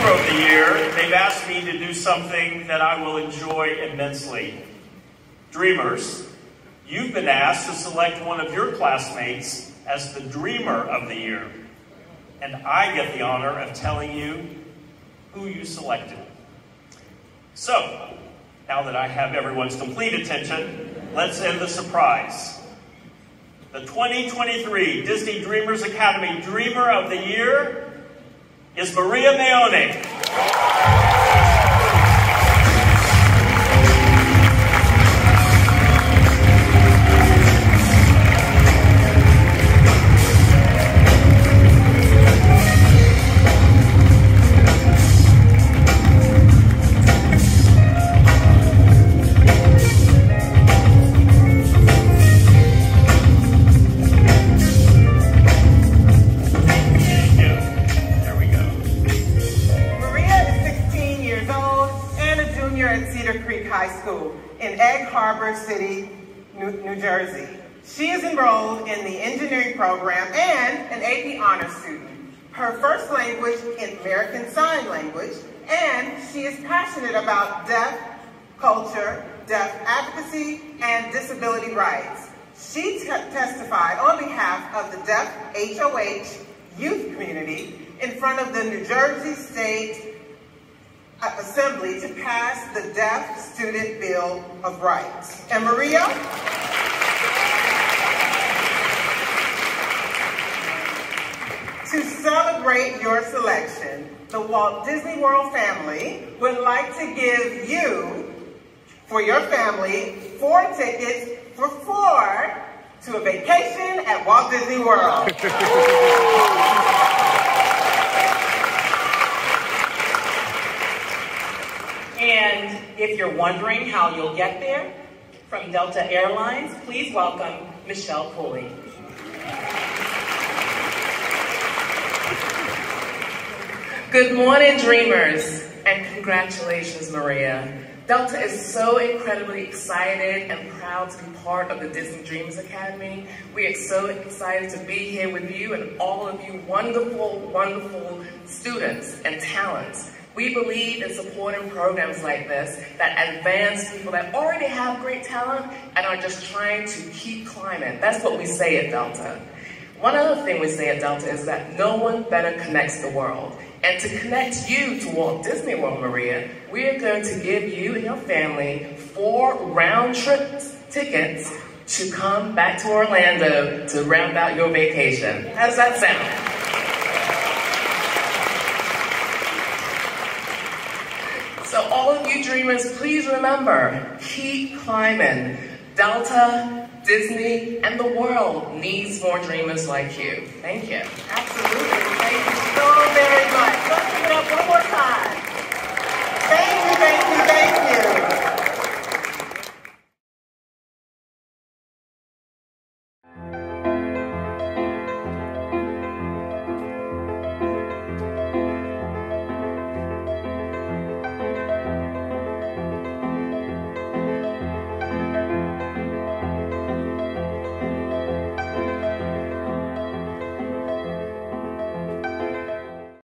Of the Year, they've asked me to do something that I will enjoy immensely. Dreamers, you've been asked to select one of your classmates as the Dreamer of the Year. And I get the honor of telling you who you selected. So, now that I have everyone's complete attention, let's end the surprise. The 2023 Disney Dreamers Academy Dreamer of the Year is Maria Maione. High School in Egg Harbor City, New, New Jersey. She is enrolled in the engineering program and an AP honors student. Her first language is American Sign Language, and she is passionate about deaf culture, deaf advocacy, and disability rights. She testified on behalf of the Deaf HOH youth community in front of the New Jersey State Assembly to pass the Deaf Student Bill of Rights. And Maria? To celebrate your selection, the Walt Disney World family would like to give you, for your family, four tickets for four to a vacation at Walt Disney World. wondering how you'll get there, from Delta Airlines, please welcome Michelle Pulley. Good morning, dreamers, and congratulations, Maria. Delta is so incredibly excited and proud to be part of the Disney Dreams Academy. We are so excited to be here with you and all of you wonderful, wonderful students and talents. We believe in supporting programs like this that advance people that already have great talent and are just trying to keep climbing. That's what we say at Delta. One other thing we say at Delta is that no one better connects the world. And to connect you to Walt Disney World, Maria, we are going to give you and your family four round trip tickets to come back to Orlando to round out your vacation. How does that sound? All of you dreamers, please remember, keep climbing. Delta, Disney, and the world needs more dreamers like you. Thank you. Absolutely. Thank you so very much. Let's give it up one more time.